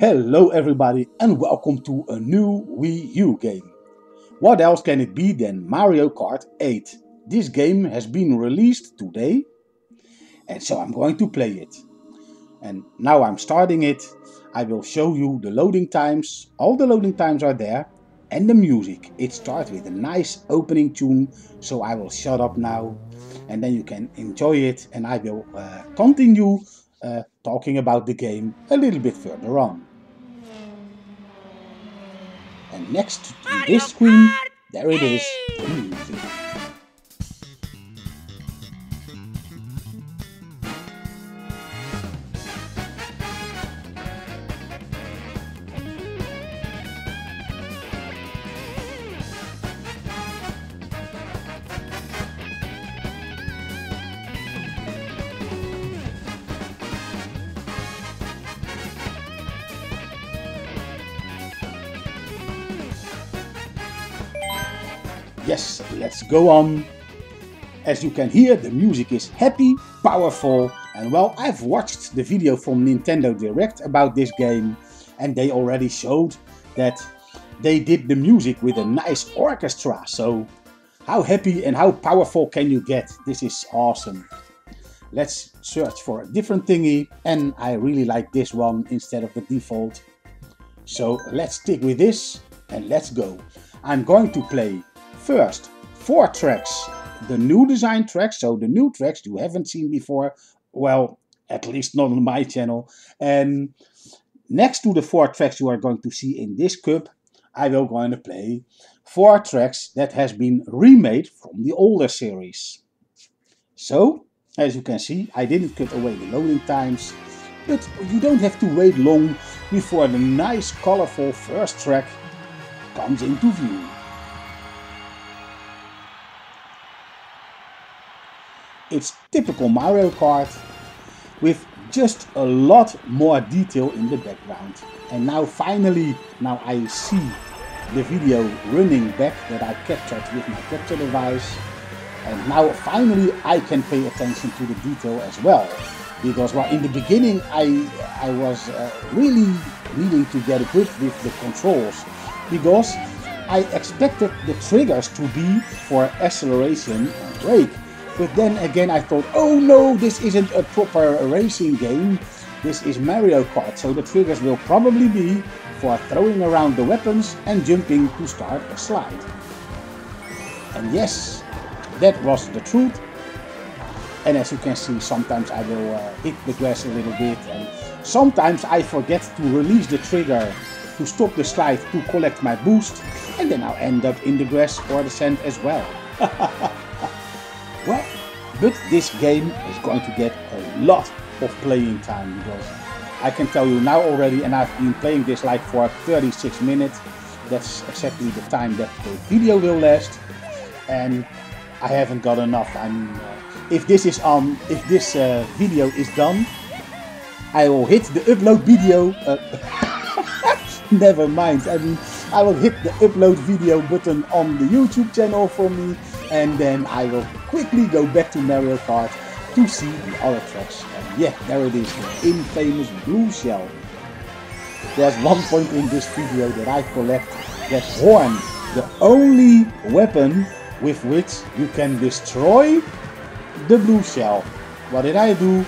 Hello everybody and welcome to a new Wii U game. What else can it be than Mario Kart 8? This game has been released today and so I'm going to play it. And now I'm starting it. I will show you the loading times. All the loading times are there and the music. It starts with a nice opening tune so I will shut up now and then you can enjoy it and I will uh, continue uh, talking about the game a little bit further on. And next to this screen, there it is, the music. Go on. As you can hear, the music is happy, powerful, and well, I've watched the video from Nintendo Direct about this game, and they already showed that they did the music with a nice orchestra, so how happy and how powerful can you get? This is awesome. Let's search for a different thingy, and I really like this one instead of the default. So let's stick with this, and let's go. I'm going to play First, four tracks. The new design tracks, so the new tracks you haven't seen before. Well, at least not on my channel. And next to the four tracks you are going to see in this cup, I will going to play four tracks that has been remade from the older series. So, as you can see, I didn't cut away the loading times, but you don't have to wait long before the nice colorful first track comes into view. It's typical Mario Kart with just a lot more detail in the background. And now finally, now I see the video running back that I captured with my capture device. And now finally I can pay attention to the detail as well. Because well, in the beginning I, I was uh, really needing to get grip with the controls. Because I expected the triggers to be for acceleration and brake. But then again I thought, oh no, this isn't a proper racing game. This is Mario Kart, so the triggers will probably be for throwing around the weapons and jumping to start a slide. And yes, that was the truth. And as you can see, sometimes I will uh, hit the grass a little bit and sometimes I forget to release the trigger to stop the slide to collect my boost and then I'll end up in the grass or the sand as well. Well, but this game is going to get a lot of playing time because I can tell you now already, and I've been playing this like for 36 minutes. That's exactly the time that the video will last, and I haven't got enough. I mean, uh, if this is on, if this uh, video is done, I will hit the upload video. Uh, never mind. I mean, I will hit the upload video button on the YouTube channel for me and then I will quickly go back to Mario Kart to see the other tracks. And yeah, there it is, the infamous blue shell. There's one point in this video that I collect that horn, the only weapon with which you can destroy the blue shell. What did I do?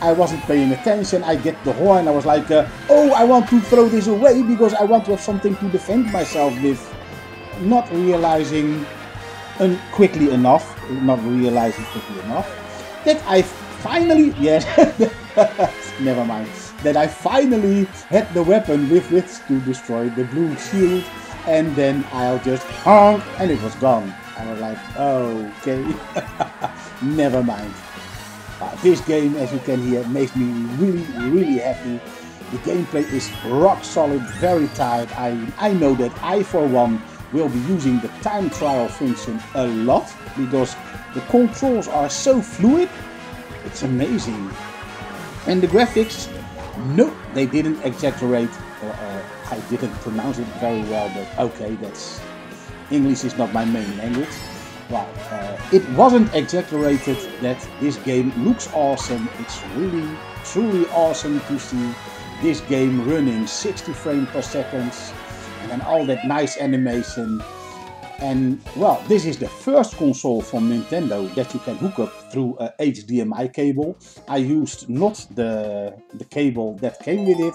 I wasn't paying attention, I get the horn, I was like, uh, oh, I want to throw this away because I want to have something to defend myself with. Not realizing and quickly enough, not realizing quickly enough, that I finally, yes, never mind, that I finally had the weapon with which to destroy the blue shield, and then I'll just honk, and it was gone. I was like, "Oh, okay, never mind. Uh, this game, as you can hear, makes me really, really happy. The gameplay is rock solid, very tight. I, I know that I, for one, will be using the time trial function a lot because the controls are so fluid. It's amazing. And the graphics, no, they didn't exaggerate. Or, uh, I didn't pronounce it very well, but okay, that's English is not my main language. Well, uh, it wasn't exaggerated that this game looks awesome. It's really, truly awesome to see. this game running 60 frames per second and all that nice animation. And well, this is the first console from Nintendo that you can hook up through a HDMI cable. I used not the, the cable that came with it.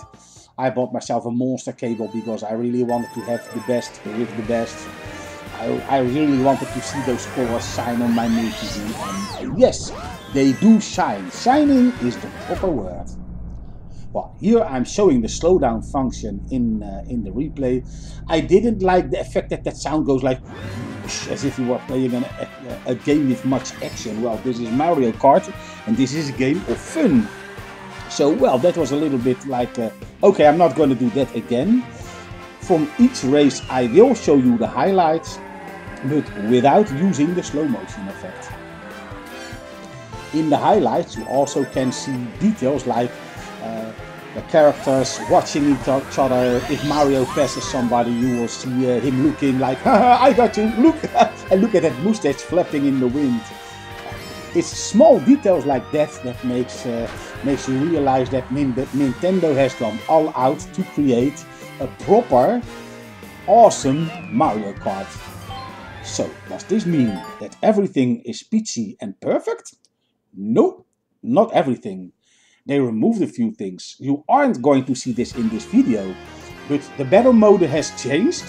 I bought myself a monster cable because I really wanted to have the best with the best. I, I really wanted to see those colors shine on my new TV. And yes, they do shine. Shining is the proper word. Well, here I'm showing the slowdown function in uh, in the replay. I didn't like the effect that that sound goes like as if you were playing an, a, a game with much action. Well, this is Mario Kart and this is a game of fun. So, well, that was a little bit like, uh, okay, I'm not going to do that again. From each race, I will show you the highlights, but without using the slow motion effect. In the highlights, you also can see details like uh, the characters watching each other. If Mario passes somebody, you will see uh, him looking like, I got you, look! and look at that mustache flapping in the wind. It's small details like that that makes, uh, makes you realize that Nintendo has gone all out to create a proper, awesome Mario Kart. So, does this mean that everything is peachy and perfect? No, not everything they removed a few things. You aren't going to see this in this video, but the battle mode has changed.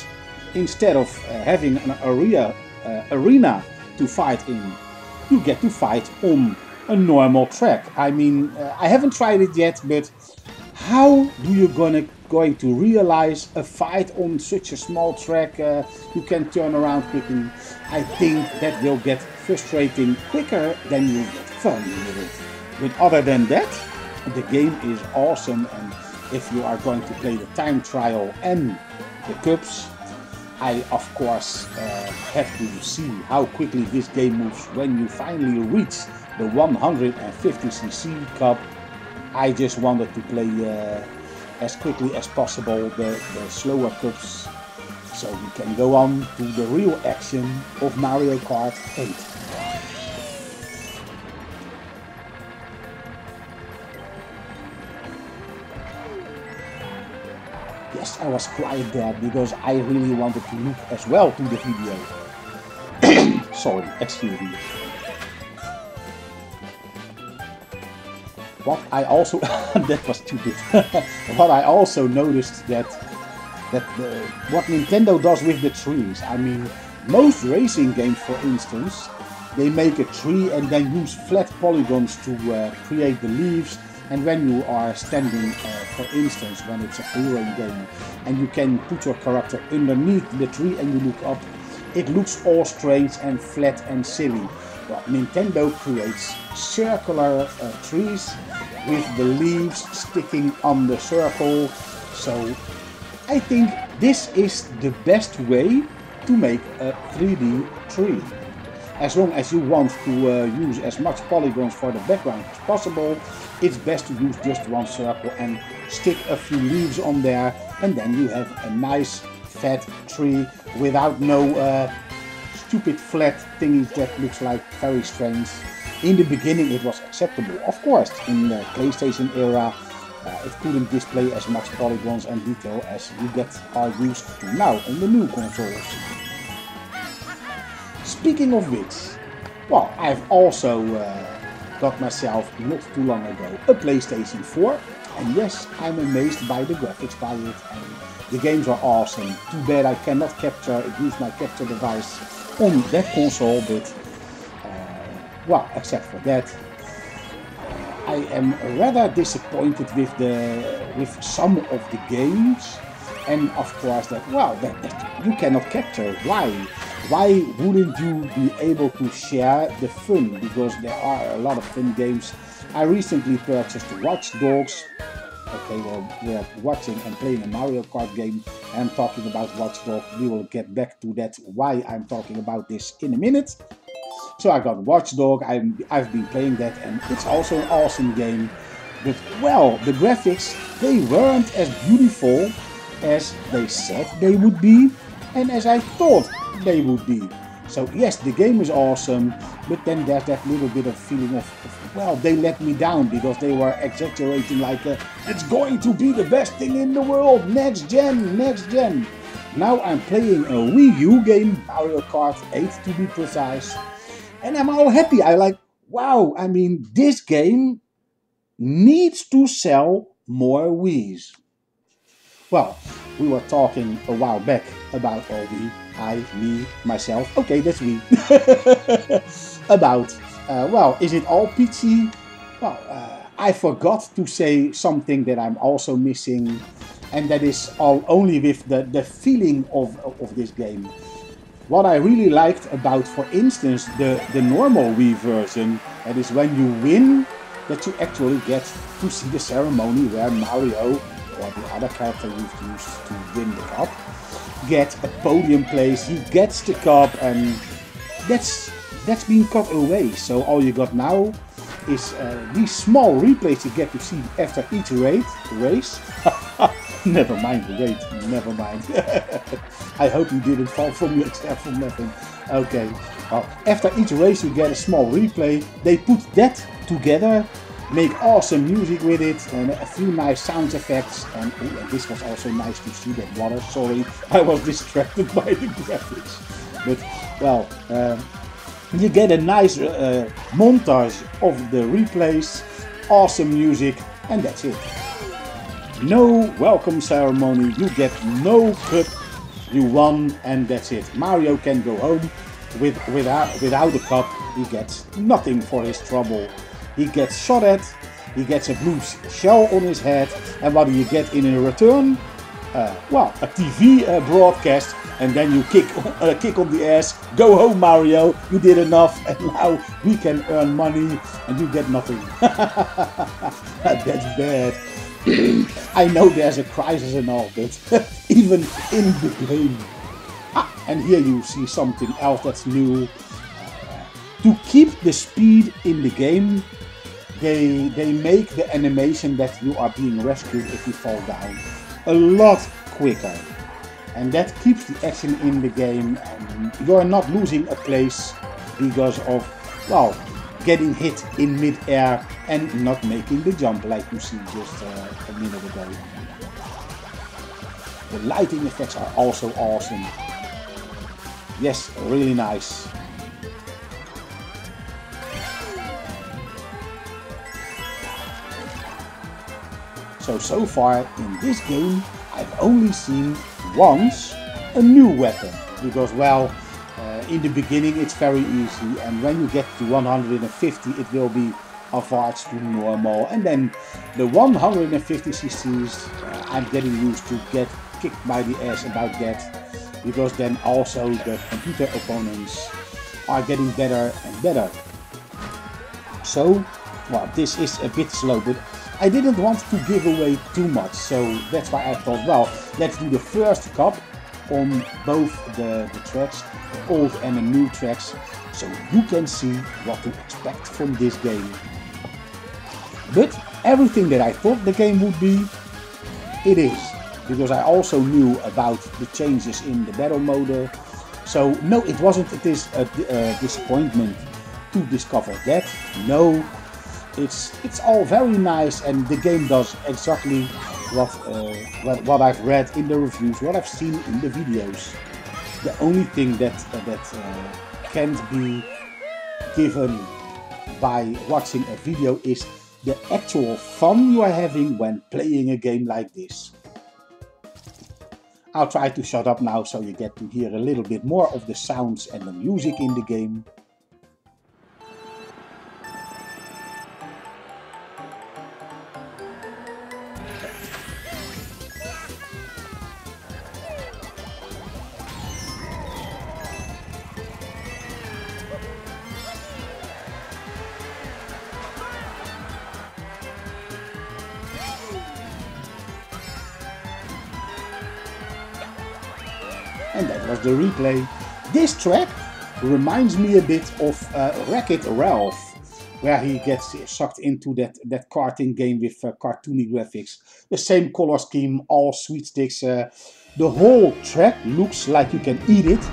Instead of uh, having an area, uh, arena to fight in, you get to fight on a normal track. I mean, uh, I haven't tried it yet, but how do you gonna going to realize a fight on such a small track uh, you can turn around quickly? I think that will get frustrating quicker than you get fun with it. But other than that, the game is awesome and if you are going to play the time trial and the cups, I of course uh, have to see how quickly this game moves when you finally reach the 150cc cup. I just wanted to play uh, as quickly as possible the, the slower cups so we can go on to the real action of Mario Kart 8. I was quiet there because I really wanted to look as well to the video. Sorry, excuse me. What I also that was stupid. but I also noticed that that the, what Nintendo does with the trees. I mean, most racing games, for instance, they make a tree and then use flat polygons to uh, create the leaves and when you are standing, uh, for instance, when it's a clearing game, and you can put your character underneath the tree and you look up, it looks all strange and flat and silly. Well, Nintendo creates circular uh, trees with the leaves sticking on the circle. So I think this is the best way to make a 3D tree as long as you want to uh, use as much polygons for the background as possible, it's best to use just one circle and stick a few leaves on there and then you have a nice fat tree without no uh, stupid flat thingies that looks like very strange. In the beginning it was acceptable, of course, in the PlayStation era uh, it couldn't display as much polygons and detail as you get are used to now on the new consoles. Speaking of which, well, I've also uh, got myself not too long ago a PlayStation 4. And yes, I'm amazed by the graphics by it. And the games are awesome. Too bad I cannot capture, use my capture device on that console, but uh, well, except for that, I am rather disappointed with the with some of the games, and of course that well that, that you cannot capture. Why? Why wouldn't you be able to share the fun? Because there are a lot of fun games. I recently purchased Watch Dogs. Okay, well, we're watching and playing a Mario Kart game. I'm talking about Watch Dogs. We will get back to that, why I'm talking about this in a minute. So I got Watch Dog. I'm, I've been playing that and it's also an awesome game. But, well, the graphics, they weren't as beautiful as they said they would be and as I thought they would be. So yes, the game is awesome, But then there's that little bit of feeling of, of well, they let me down because they were exaggerating like, uh, it's going to be the best thing in the world, next gen, next gen. Now I'm playing a Wii U game, Mario Kart 8 to be precise, and I'm all happy. I like, wow, I mean, this game needs to sell more Wii's. Well, we were talking a while back about all we, I, me, myself, okay, that's we, about, uh, well, is it all peachy? Well, uh, I forgot to say something that I'm also missing, and that is all only with the, the feeling of, of this game. What I really liked about, for instance, the, the normal Wii version, that is when you win, that you actually get to see the ceremony where Mario or the other character you've used to win the cup, get a podium place, he gets the cup, and that's that's been cut away. So all you got now is uh, these small replays you get to see after each raid, race. never mind the raid, never mind. I hope you didn't fall from your chair for nothing. Okay, well, after each race you get a small replay. They put that together make awesome music with it and a few nice sound effects. And, and this was also nice to see that water. Sorry I was distracted by the graphics. But well um, you get a nice uh, montage of the replays awesome music and that's it. No welcome ceremony. You get no cup. You won and that's it. Mario can go home. With without without a cup he gets nothing for his trouble he gets shot at, he gets a blue shell on his head, and what do you get in return? Uh, well, a TV uh, broadcast, and then you kick, uh, kick on the ass, go home Mario, you did enough, and now we can earn money, and you get nothing. That's bad. I know there's a crisis and all, but even in the game. Ah, and here you see something else that's new. to keep the speed in the game, they they make the animation that you are being rescued if you fall down a lot quicker. And that keeps the action in the game and you're not losing a place because of well getting hit in mid-air and not making the jump like you see just uh, a minute ago. The lighting effects are also awesome. Yes really nice So, so far in this game, I've only seen once a new weapon. Because, well, uh, in the beginning it's very easy and when you get to 150 it will be advanced to normal and then the 150 cc's uh, I'm getting used to get kicked by the ass about that because then also the computer opponents are getting better and better. So, well, this is a bit slow, but I didn't want to give away too much, so that's why I thought, well, let's do the first cup on both the, the tracks, the old and the new tracks, so you can see what to expect from this game. But everything that I thought the game would be, it is. Because I also knew about the changes in the battle mode. So no, it wasn't a, a disappointment to discover that. No, it's it's all very nice and the game does exactly what, uh, what, what I've read in the reviews, what I've seen in the videos. The only thing that uh, that uh, can't be given by watching a video is the actual fun you are having when playing a game like this. I'll try to shut up now so you get to hear a little bit more of the sounds and the music in the game. Replay. This track reminds me a bit of uh, Wreck-It Ralph, where he gets sucked into that, that karting game with uh, cartoony graphics. The same color scheme, all sweet sticks. Uh, the whole track looks like you can eat it.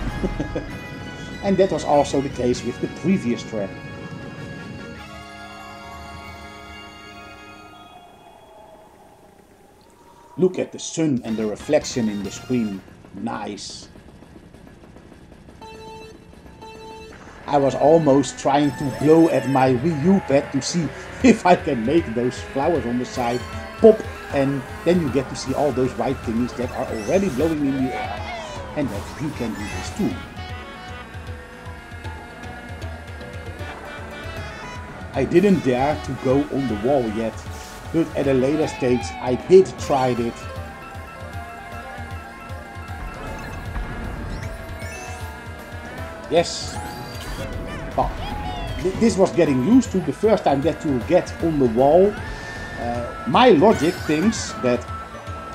And that was also the case with the previous track. Look at the sun and the reflection in the screen. Nice. I was almost trying to blow at my Wii U pad to see if I can make those flowers on the side pop and then you get to see all those white things that are already blowing in the air and that you can do this too. I didn't dare to go on the wall yet, but at a later stage I did try it. Yes, this was getting used to the first time that you get on the wall. Uh, my logic thinks that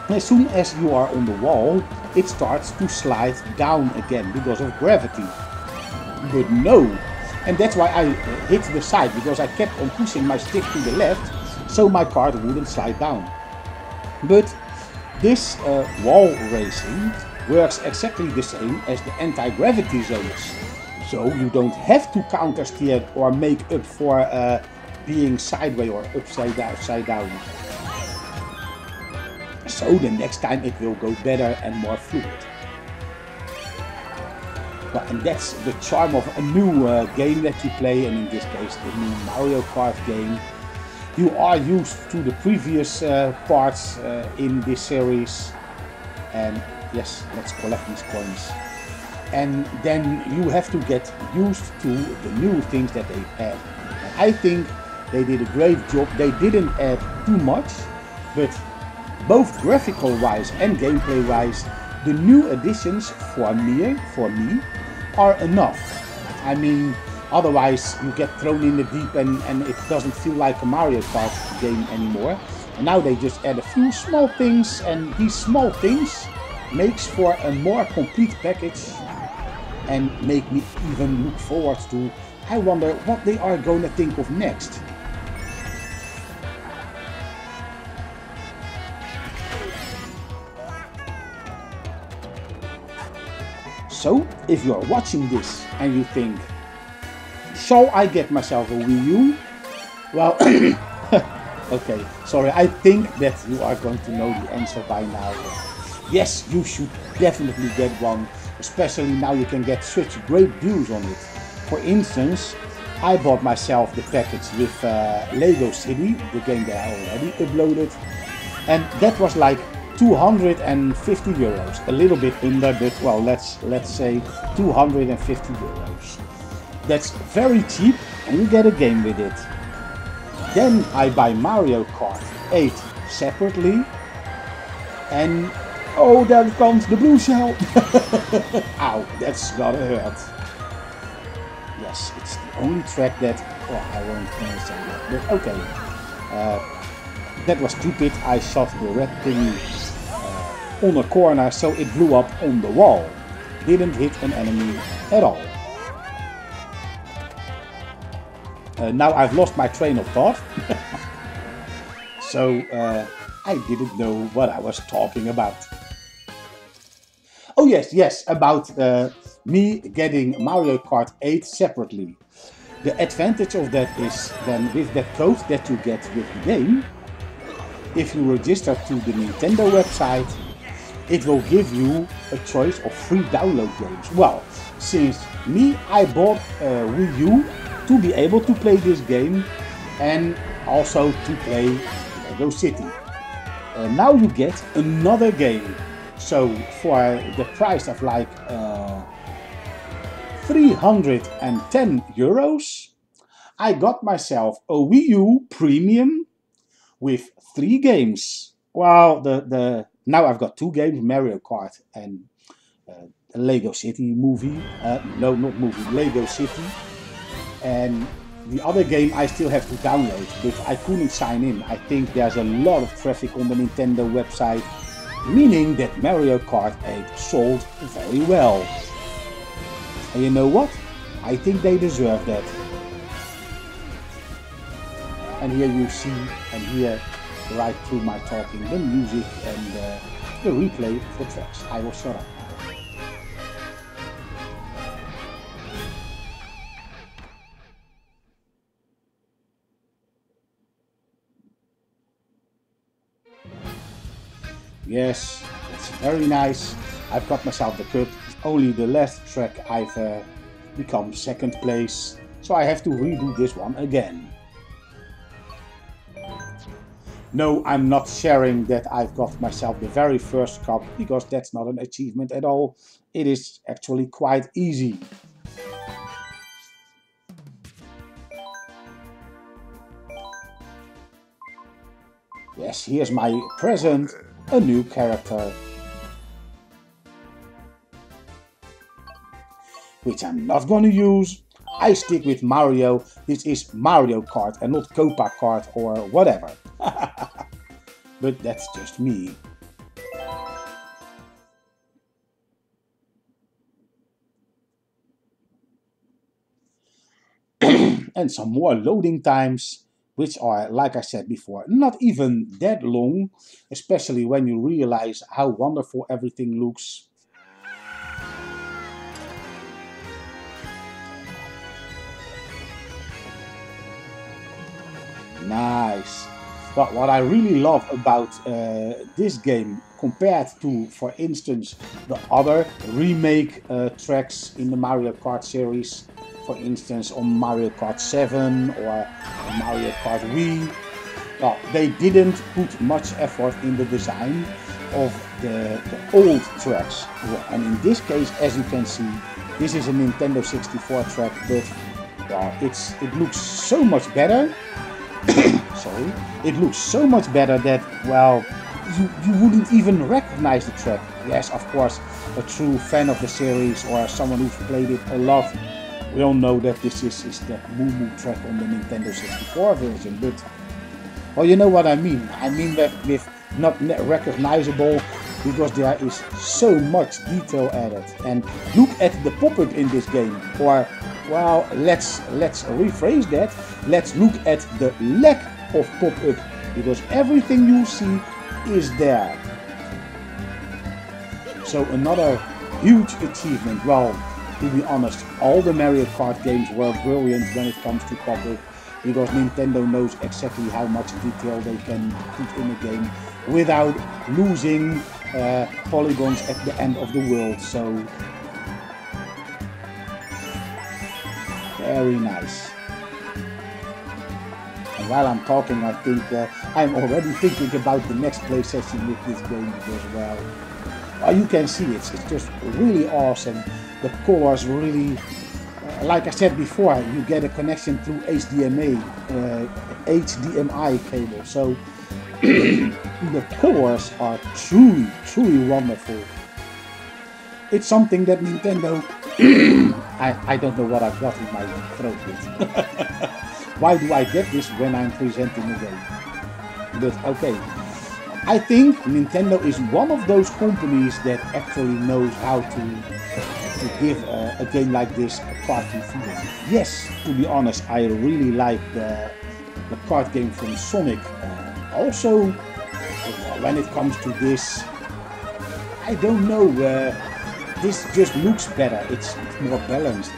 as soon as you are on the wall, it starts to slide down again because of gravity. But no, and that's why I hit the side because I kept on pushing my stick to the left so my card wouldn't slide down. But this uh, wall racing works exactly the same as the anti-gravity zones. So you don't have to counter steer or make up for uh, being sideways or upside down, down. So the next time it will go better and more fluid. Well, and that's the charm of a new uh, game that you play, and in this case, the new Mario Kart game. You are used to the previous uh, parts uh, in this series, and yes, let's collect these coins. And then you have to get used to the new things that they add. I think they did a great job. They didn't add too much, but both graphical wise and gameplay wise, the new additions for me, for me, are enough. I mean, otherwise you get thrown in the deep and, and it doesn't feel like a Mario Kart game anymore. And now they just add a few small things and these small things makes for a more complete package and make me even look forward to I wonder what they are going to think of next. So, if you are watching this and you think, shall I get myself a Wii U? Well, okay, sorry, I think that you are going to know the answer by now. Yes, you should definitely get one, especially now you can get such great deals on it. For instance, I bought myself the package with uh, Lego City, the game that I already uploaded, and that was like 250 euros, a little bit under, but well, let's let's say 250 euros. That's very cheap, and you get a game with it. Then I buy Mario Kart 8 separately, and oh, there comes the blue shell. Ow, that's gotta hurt. Yes, it's the only track that. Oh, I won't say that, but okay. Uh, that was stupid. I shot the red thing on a corner so it blew up on the wall. Didn't hit an enemy at all. Uh, now I've lost my train of thought. so uh, I didn't know what I was talking about. Oh yes, yes, about uh, me getting Mario Kart 8 separately. The advantage of that is then with that code that you get with the game, if you register to the Nintendo website, it will give you a choice of free download games. Well, since me, I bought a Wii U to be able to play this game and also to play Lego City. Uh, now you get another game. So for the price of like uh, 310 euros, I got myself a Wii U Premium with three games. Well, the, the now I've got two games, Mario Kart and uh, Lego City movie. Uh, no, not movie, Lego City. And the other game I still have to download, but I couldn't sign in. I think there's a lot of traffic on the Nintendo website, meaning that Mario Kart 8 sold very well. And you know what? I think they deserve that. And here you see, and here right through my talking, the music and uh, the replay the tracks. I will shut up. Yes, it's very nice. I've got myself the cup. Only the last track I've uh, become second place. So I have to redo this one again. No, I'm not sharing that I've got myself the very first cup because that's not an achievement at all. It is actually quite easy. Yes, here's my present, a new character. Which I'm not gonna use. I stick with Mario. This is Mario Kart and not Koopa Kart or whatever. but that's just me. and some more loading times, which are, like I said before, not even that long, especially when you realize how wonderful everything looks. Nice. But what I really love about uh, this game compared to, for instance, the other remake uh, tracks in the Mario Kart series, for instance on Mario Kart 7 or Mario Kart Wii, well, they didn't put much effort in the design of the, the old tracks. And in this case, as you can see, this is a Nintendo 64 track, but well, it's it looks so much better sorry, it looks so much better that, well, you, you wouldn't even recognize the track. Yes, of course, a true fan of the series or someone who's played it a lot we all know that this is, is the Moo Moo track on the Nintendo 64 version, but well, you know what I mean. I mean that with not recognizable because there is so much detail added. And look at the pop-up in this game, or well, let's let's rephrase that. Let's look at the lack of pop-up because everything you see is there. So another huge achievement. Well, to be honest, all the Mario Kart games were brilliant when it comes to pop-up because Nintendo knows exactly how much detail they can put in a game without losing uh, polygons at the end of the world. So very nice. While I'm talking, I think uh, I'm already thinking about the next play session with this game as well. Well, you can see it's, it's just really awesome. The colors really like I said before, you get a connection through HDMI, uh, HDMI cable. So the colors are truly, truly wonderful. It's something that Nintendo, I, I don't know what I've got in my throat. Why do I get this when I'm presenting a game? But okay, I think Nintendo is one of those companies that actually knows how to to give a, a game like this a party feeling. Yes, to be honest, I really like the, the card game from Sonic. Uh, also, when it comes to this, I don't know, uh, this just looks better, it's, it's more balanced.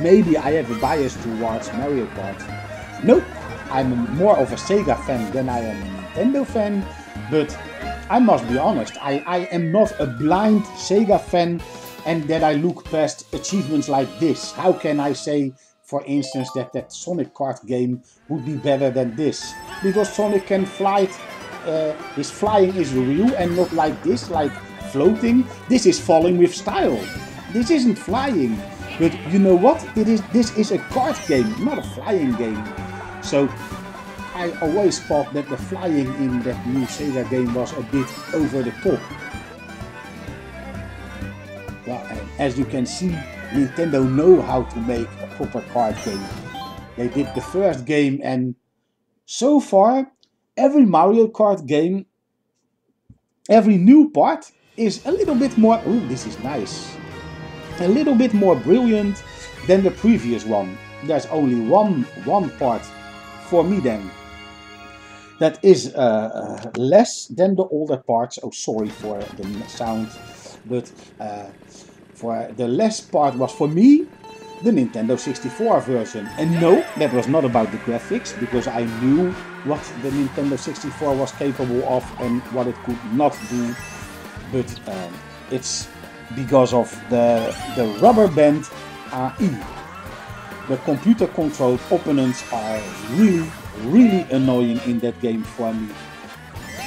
Maybe I have a bias towards Mario Kart. Nope, I'm more of a Sega fan than I am a Nintendo fan, but I must be honest, I, I am not a blind Sega fan and that I look past achievements like this. How can I say, for instance, that that Sonic kart game would be better than this? Because Sonic can fly, uh, his flying is real and not like this, like floating. This is falling with style. This isn't flying. But you know what? It is. This is a kart game, not a flying game. So I always thought that the flying in that new Sega game was a bit over the top. Well, as you can see, Nintendo know how to make a proper kart game. They did the first game and so far every Mario Kart game, every new part is a little bit more, ooh, this is nice, a little bit more brilliant than the previous one. There's only one, one part for me then that is uh, uh, less than the older parts. Oh, sorry for the sound, but uh, for the less part was for me the Nintendo 64 version. And no, that was not about the graphics, because I knew what the Nintendo 64 was capable of and what it could not do. But um, it's because of the, the rubber band AI. The computer controlled opponents are really, really annoying in that game for me.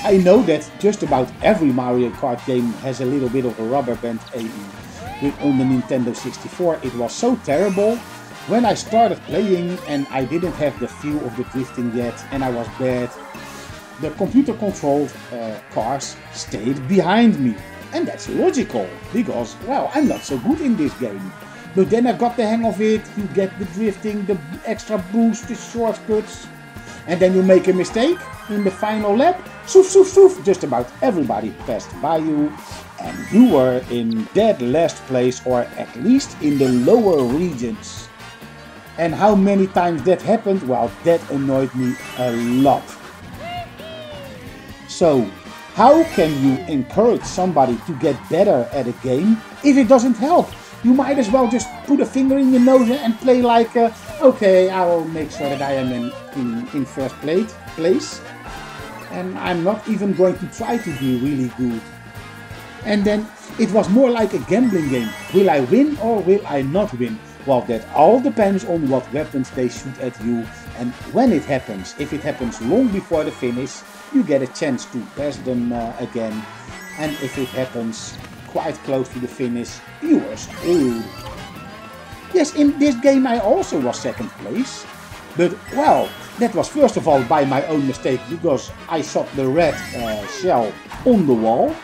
I know that just about every Mario Kart game has a little bit of a rubber band AI. But on the Nintendo 64 it was so terrible. When I started playing and I didn't have the feel of the drifting yet and I was bad, the computer controlled uh, cars stayed behind me. And that's logical, because, well, I'm not so good in this game. But then I got the hang of it, you get the drifting, the extra boost, the shortcuts. And then you make a mistake in the final lap, soof, soof, soof, just about everybody passed by you. And you were in dead last place, or at least in the lower regions. And how many times that happened? Well, that annoyed me a lot. So, how can you encourage somebody to get better at a game if it doesn't help? You might as well just put a finger in your nose and play like, uh, okay, I will make sure that I am in, in, in first place, place. And I'm not even going to try to be really good. And then it was more like a gambling game. Will I win or will I not win? Well, that all depends on what weapons they shoot at you and when it happens. If it happens long before the finish, you get a chance to pass them uh, again. And if it happens quite close to the finish, you are screwed. Yes, in this game I also was second place. But, well, that was first of all by my own mistake because I shot the red uh, shell on the wall.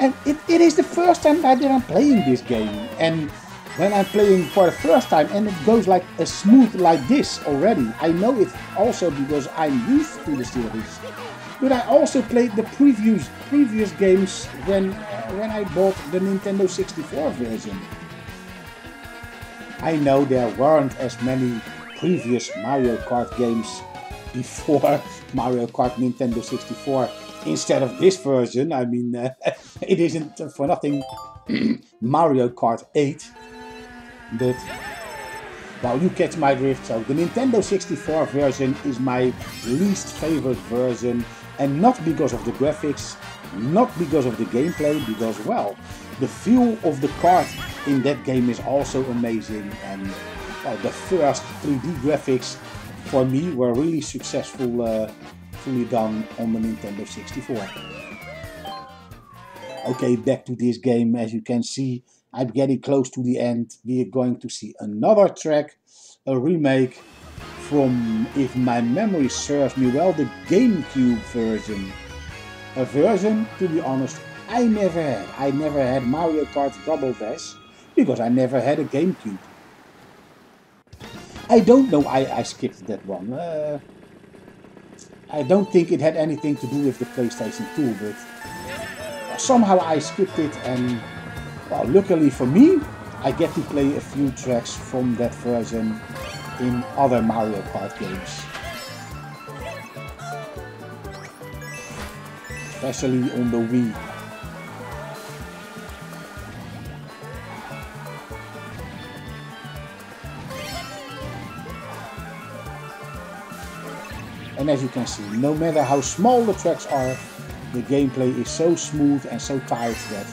And it, it is the first time that I'm playing this game. And when I'm playing for the first time and it goes like a smooth like this already. I know it also because I'm used to the series. But I also played the previous previous games when when I bought the Nintendo 64 version. I know there weren't as many previous Mario Kart games before Mario Kart Nintendo 64 instead of this version. I mean, uh, it isn't for nothing Mario Kart 8 but well, you catch my drift. So the Nintendo 64 version is my least favorite version, and not because of the graphics, not because of the gameplay, because well, the feel of the kart in that game is also amazing, and well, the first 3D graphics for me were really successful, uh, fully done on the Nintendo 64. Okay, back to this game. As you can see, I'm getting close to the end. We are going to see another track, a remake from, if my memory serves me well, the GameCube version. A version, to be honest, I never had. I never had Mario Kart Double Dash because I never had a GameCube. I don't know I, I skipped that one. Uh, I don't think it had anything to do with the PlayStation 2, but somehow I skipped it and well, luckily for me, I get to play a few tracks from that version in other Mario Kart games. Especially on the Wii. And as you can see, no matter how small the tracks are, the gameplay is so smooth and so tight that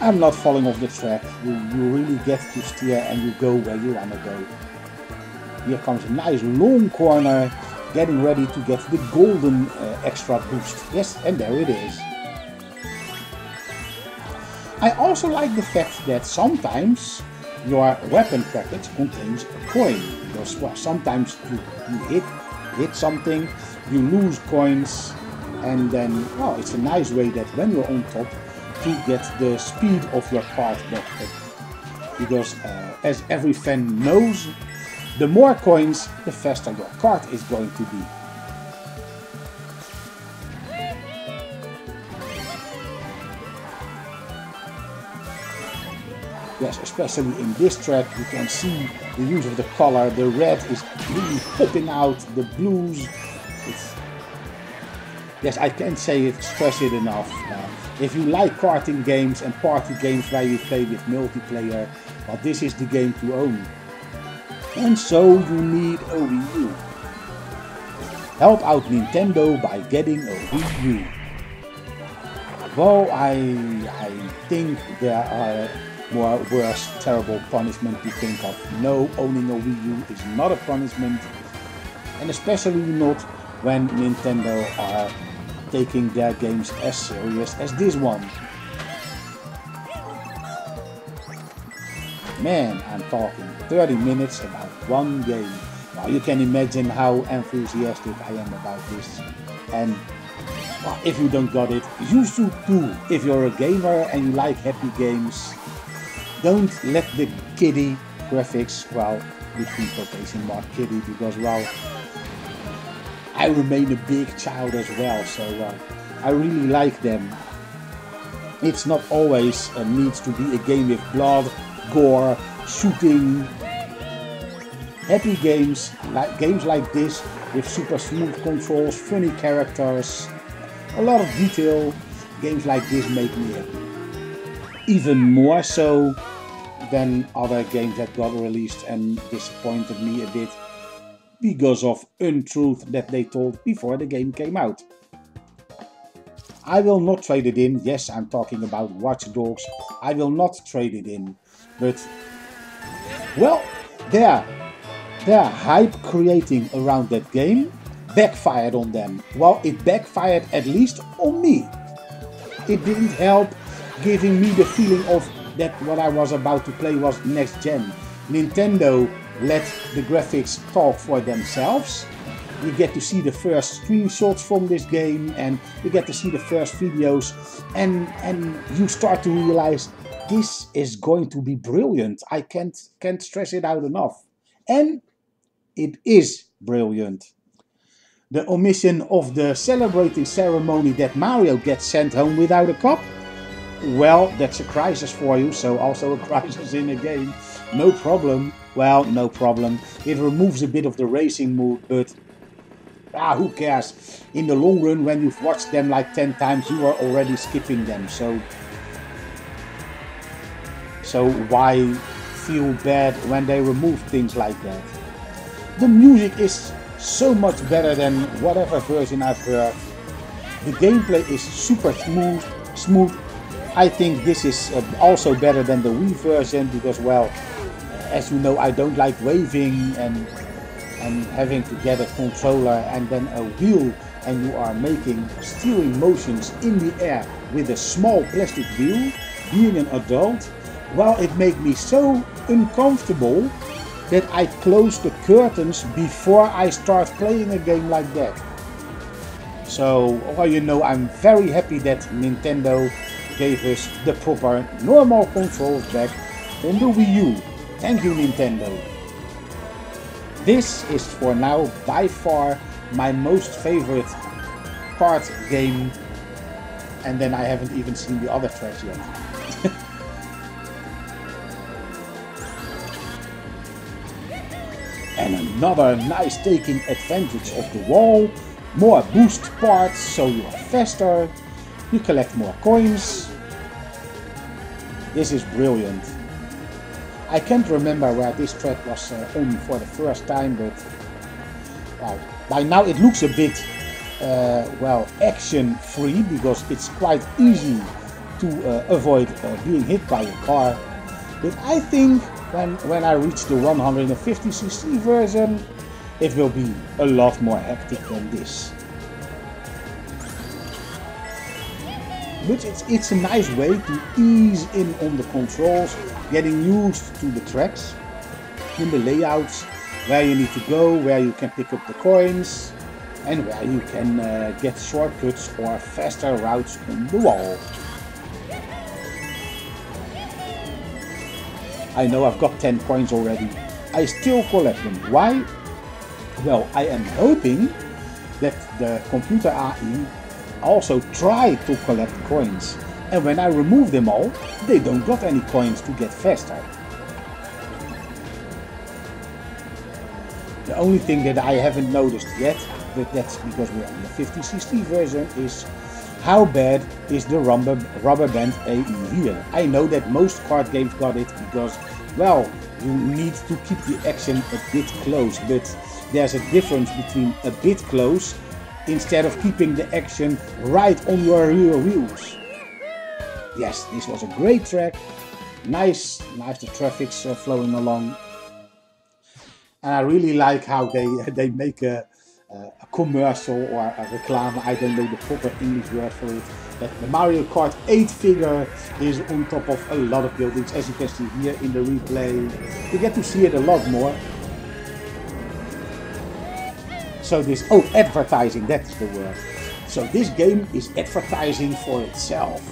I'm not falling off the track. You, you really get to steer and you go where you want to go. Here comes a nice long corner, getting ready to get the golden uh, extra boost. Yes, and there it is. I also like the fact that sometimes your weapon package contains a coin. Because well, sometimes you, you hit, hit something, you lose coins, and then, well, it's a nice way that when you're on top, to get the speed of your kart back. Because uh, as every fan knows, the more coins, the faster your kart is going to be. Yes, especially in this track, you can see the use of the color. The red is really popping out, the blues. It's, yes, I can't say it, stress it enough. Uh, if you like karting games and party games where you play with multiplayer, but this is the game to own. And so you need a Wii U. Help out Nintendo by getting a Wii U. Well, I, I think there are more worse terrible punishment to think of. No, owning a Wii U is not a punishment. And especially not when Nintendo are taking their games as serious as this one. Man, I'm talking 30 minutes about one game. Now you can imagine how enthusiastic I am about this. And well, if you don't got it, you should too. If you're a gamer and you like happy games, don't let the kiddie graphics, well, between quotation mark kiddie, because well, I remain a big child as well, so uh, I really like them. It's not always uh, needs to be a game with blood, gore, shooting. Happy games, like games like this, with super smooth controls, funny characters, a lot of detail. Games like this make me happy. Even more so than other games that got released and disappointed me a bit because of untruth that they told before the game came out. I will not trade it in. Yes, I'm talking about Watch Dogs. I will not trade it in. But, well, their, their hype creating around that game backfired on them. Well, it backfired at least on me. It didn't help giving me the feeling of that what I was about to play was next gen. Nintendo let the graphics talk for themselves. You get to see the first screenshots from this game and you get to see the first videos and and you start to realize this is going to be brilliant. I can't can't stress it out enough. And it is brilliant. The omission of the celebrating ceremony that Mario gets sent home without a cup well, that's a crisis for you, so also a crisis in a game. No problem. Well, no problem. It removes a bit of the racing mood, but ah, who cares? In the long run, when you've watched them like 10 times, you are already skipping them, so... So why feel bad when they remove things like that? The music is so much better than whatever version I've heard. The gameplay is super smooth, smooth I think this is uh, also better than the Wii version because, well, as you know, I don't like waving and and having to get a controller and then a wheel and you are making steering motions in the air with a small plastic wheel, being an adult, well, it made me so uncomfortable that I close the curtains before I start playing a game like that. So, well, you know, I'm very happy that Nintendo gave us the proper normal controls back on the Wii U. Thank you Nintendo. This is for now by far my most favorite part game and then I haven't even seen the other tracks yet. and another nice taking advantage of the wall, more boost parts so you are faster, you collect more coins. This is brilliant. I can't remember where this track was uh, on for the first time, but well, by now it looks a bit, uh, well, action-free because it's quite easy to uh, avoid uh, being hit by a car. But I think when, when I reach the 150cc version, it will be a lot more hectic than this. but it's, it's a nice way to ease in on the controls, getting used to the tracks, in the layouts, where you need to go, where you can pick up the coins, and where you can uh, get shortcuts or faster routes on the wall. I know I've got 10 coins already. I still collect them. Why? Well, I am hoping that the computer AI also try to collect coins. And when I remove them all, they don't got any coins to get faster. The only thing that I haven't noticed yet, but that's because we're on the 50cc version, is how bad is the rubber, rubber band AI here? I know that most kart games got it because well, you need to keep the action a bit close, but there's a difference between a bit close instead of keeping the action right on your rear wheels. Yes, this was a great track. Nice, nice the traffic's uh, flowing along. And I really like how they they make a, a commercial or a reclame, I don't know the proper English word for it, that the Mario Kart 8 figure is on top of a lot of buildings, as you can see here in the replay. You get to see it a lot more. So this, oh, advertising, that's the word. So this game is advertising for itself.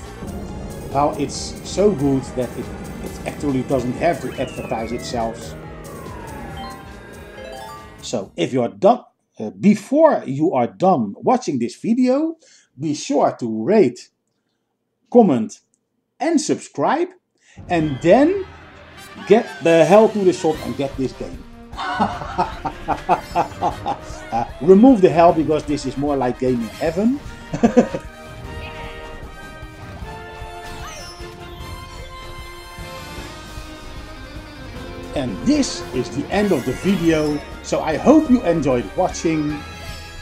It's so good that it, it actually doesn't have to advertise itself. So if you're done, uh, before you are done watching this video, be sure to rate, comment and subscribe and then get the hell to the shop and get this game. uh, remove the hell because this is more like gaming heaven. and this is the end of the video. So I hope you enjoyed watching.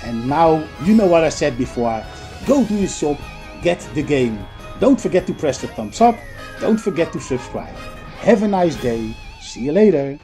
And now you know what I said before. Go to the shop, get the game. Don't forget to press the thumbs up. Don't forget to subscribe. Have a nice day. See you later.